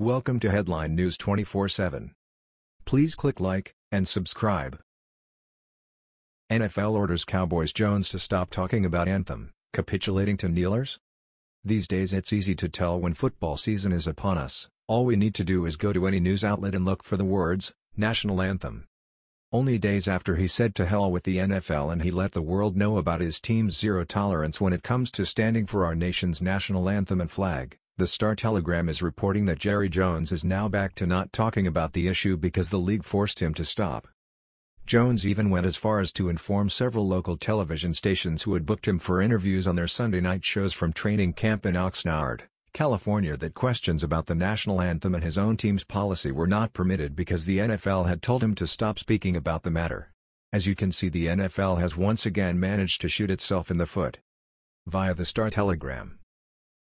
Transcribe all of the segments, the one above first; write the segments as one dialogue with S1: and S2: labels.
S1: Welcome to Headline News 24/7. Please click like and subscribe. NFL orders Cowboys Jones to stop talking about anthem, capitulating to kneelers? These days it's easy to tell when football season is upon us. All we need to do is go to any news outlet and look for the words national anthem. Only days after he said to hell with the NFL and he let the world know about his team's zero tolerance when it comes to standing for our nation's national anthem and flag. The Star Telegram is reporting that Jerry Jones is now back to not talking about the issue because the league forced him to stop. Jones even went as far as to inform several local television stations who had booked him for interviews on their Sunday night shows from training camp in Oxnard, California that questions about the national anthem and his own team's policy were not permitted because the NFL had told him to stop speaking about the matter. As you can see the NFL has once again managed to shoot itself in the foot. Via the Star Telegram.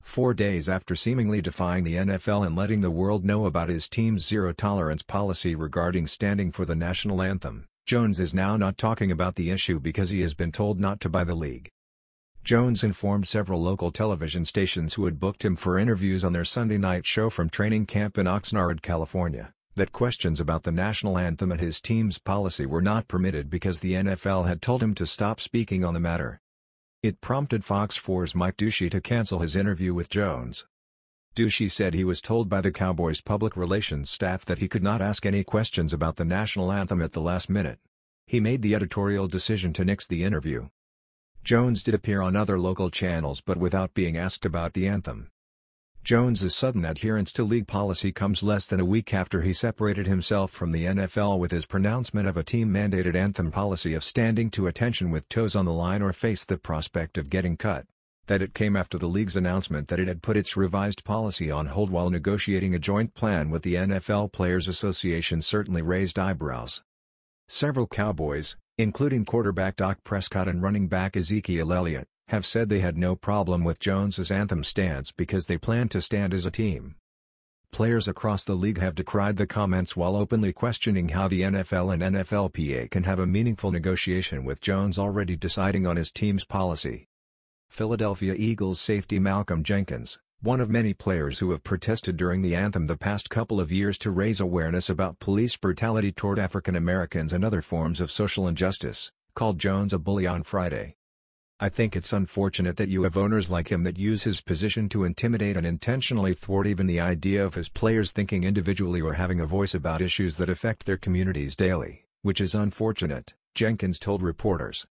S1: Four days after seemingly defying the NFL and letting the world know about his team's zero-tolerance policy regarding standing for the national anthem, Jones is now not talking about the issue because he has been told not to by the league. Jones informed several local television stations who had booked him for interviews on their Sunday night show from training camp in Oxnard, California, that questions about the national anthem and his team's policy were not permitted because the NFL had told him to stop speaking on the matter. It prompted Fox 4's Mike Doocy to cancel his interview with Jones. Doocy said he was told by the Cowboys' public relations staff that he could not ask any questions about the national anthem at the last minute. He made the editorial decision to nix the interview. Jones did appear on other local channels but without being asked about the anthem. Jones's sudden adherence to league policy comes less than a week after he separated himself from the NFL with his pronouncement of a team-mandated anthem policy of standing to attention with toes on the line or face the prospect of getting cut. That it came after the league's announcement that it had put its revised policy on hold while negotiating a joint plan with the NFL Players Association certainly raised eyebrows. Several Cowboys, including quarterback Dak Prescott and running back Ezekiel Elliott, have said they had no problem with Jones's anthem stance because they plan to stand as a team. Players across the league have decried the comments while openly questioning how the NFL and NFLPA can have a meaningful negotiation with Jones already deciding on his team's policy. Philadelphia Eagles safety Malcolm Jenkins, one of many players who have protested during the anthem the past couple of years to raise awareness about police brutality toward African Americans and other forms of social injustice, called Jones a bully on Friday. I think it's unfortunate that you have owners like him that use his position to intimidate and intentionally thwart even the idea of his players thinking individually or having a voice about issues that affect their communities daily, which is unfortunate, Jenkins told reporters.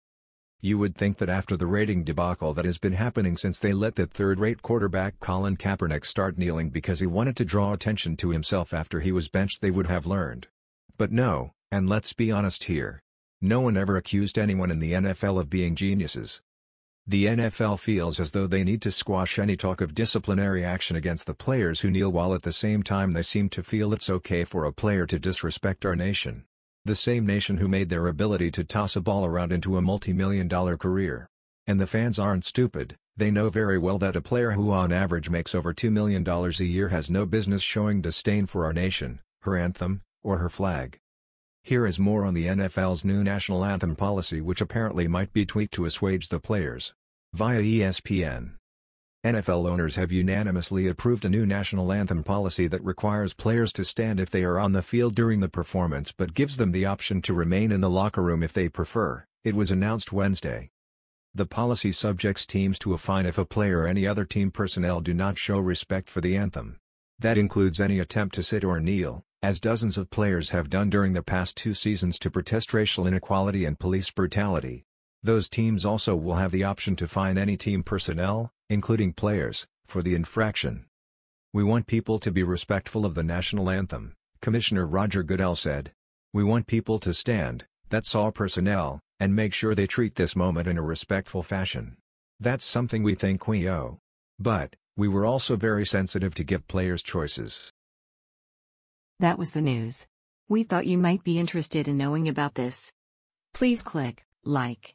S1: You would think that after the rating debacle that has been happening since they let that third-rate quarterback Colin Kaepernick start kneeling because he wanted to draw attention to himself after he was benched they would have learned. But no, and let's be honest here. No one ever accused anyone in the NFL of being geniuses. The NFL feels as though they need to squash any talk of disciplinary action against the players who kneel while at the same time they seem to feel it's okay for a player to disrespect our nation. The same nation who made their ability to toss a ball around into a multi-million dollar career. And the fans aren't stupid, they know very well that a player who on average makes over $2 million a year has no business showing disdain for our nation, her anthem, or her flag. Here is more on the NFL's new national anthem policy which apparently might be tweaked to assuage the players. Via ESPN. NFL owners have unanimously approved a new national anthem policy that requires players to stand if they are on the field during the performance but gives them the option to remain in the locker room if they prefer, it was announced Wednesday. The policy subjects teams to a fine if a player or any other team personnel do not show respect for the anthem. That includes any attempt to sit or kneel, as dozens of players have done during the past two seasons to protest racial inequality and police brutality. Those teams also will have the option to fine any team personnel, including players, for the infraction. We want people to be respectful of the national anthem, Commissioner Roger Goodell said. We want people to stand, that's all personnel, and make sure they treat this moment in a respectful fashion. That's something we think we owe. But, we were also very sensitive to give players choices.
S2: That was the news. We thought you might be interested in knowing about this. Please click like